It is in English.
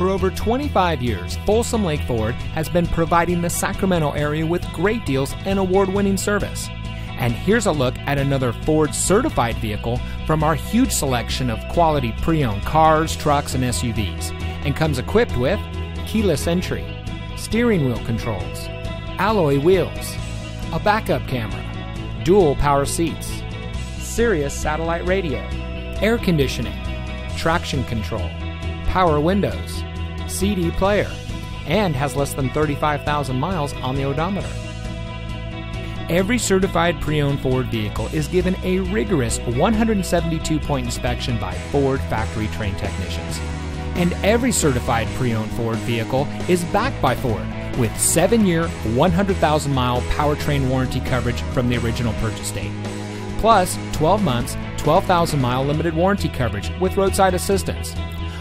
For over 25 years, Folsom Lake Ford has been providing the Sacramento area with great deals and award winning service. And here's a look at another Ford certified vehicle from our huge selection of quality pre owned cars, trucks, and SUVs, and comes equipped with keyless entry, steering wheel controls, alloy wheels, a backup camera, dual power seats, Sirius satellite radio, air conditioning, traction control, power windows, CD player, and has less than 35,000 miles on the odometer. Every certified pre owned Ford vehicle is given a rigorous 172 point inspection by Ford factory trained technicians. And every certified pre owned Ford vehicle is backed by Ford with 7 year, 100,000 mile powertrain warranty coverage from the original purchase date. Plus, 12 months, 12,000 mile limited warranty coverage with roadside assistance.